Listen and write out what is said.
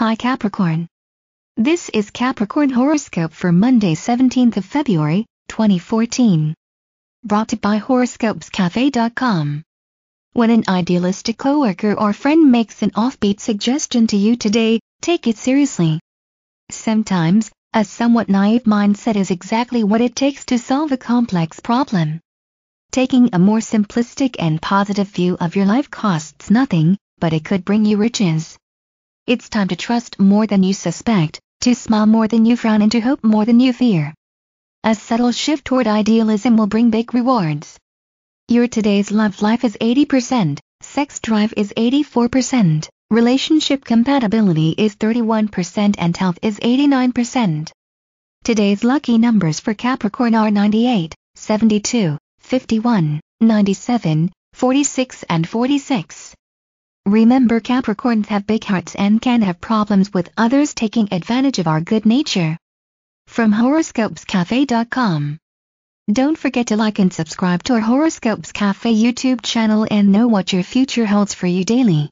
Hi Capricorn. This is Capricorn horoscope for Monday 17th of February, 2014. Brought to you by horoscopescafe.com. When an idealistic coworker or friend makes an offbeat suggestion to you today, take it seriously. Sometimes, a somewhat naive mindset is exactly what it takes to solve a complex problem. Taking a more simplistic and positive view of your life costs nothing, but it could bring you riches. It's time to trust more than you suspect, to smile more than you frown and to hope more than you fear. A subtle shift toward idealism will bring big rewards. Your today's love life is 80%, sex drive is 84%, relationship compatibility is 31% and health is 89%. Today's lucky numbers for Capricorn are 98, 72, 51, 97, 46 and 46. Remember Capricorns have big hearts and can have problems with others taking advantage of our good nature. From horoscopescafe.com. Don't forget to like and subscribe to our Horoscopes Cafe YouTube channel and know what your future holds for you daily.